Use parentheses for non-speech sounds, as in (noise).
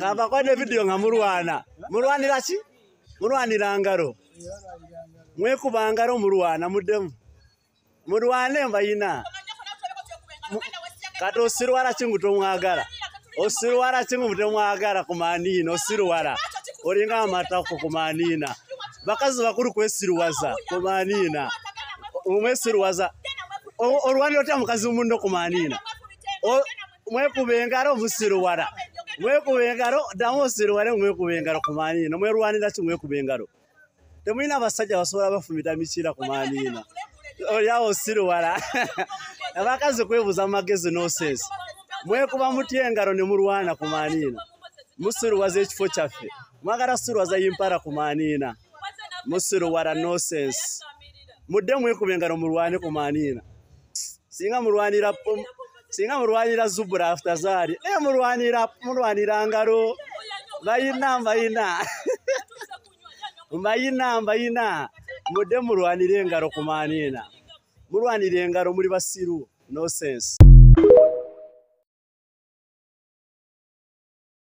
Kamba kwane vidiyo nga mulwana. Mulwanira ki? Mulwanira ngalo mwekuba ngalo mulwana muddemu. Mulwane mbayina. Kati osirwala kingu tomwagala osirwala kingu temwagala ku maniina osirwala olinga amatako ku maniina bakazi bakulu kwesirwaza ku maniina omwesirwaza O- olwanira otya mukazi muno ku maniina O- mwekuba engalo musirwala mwekuba engalo ddamu osirwale mwekuba engalo ku maniina mwerwanira ki mwekuba engalo temulina abasajja basobola bafumita mikira ku maniina olyawo osirwala (laughs) abakazi kwebuuza mu magezi nosensi mwekuba mutya engalo ne mulwana ku maniina musirwaza ekifo kyaffe. Mwagala sirwaza yimpala ku maniina musirwala nosensi mudde mwekuba engalo mulwane ku maniina singa mulwanira singa mulwanira zubura afutazaari naye mulwanira ngalo. Bayina mbayina mbayina mbayina mudde mulwanire engalo ku maniina mulwanira engalo muli basiru. No sense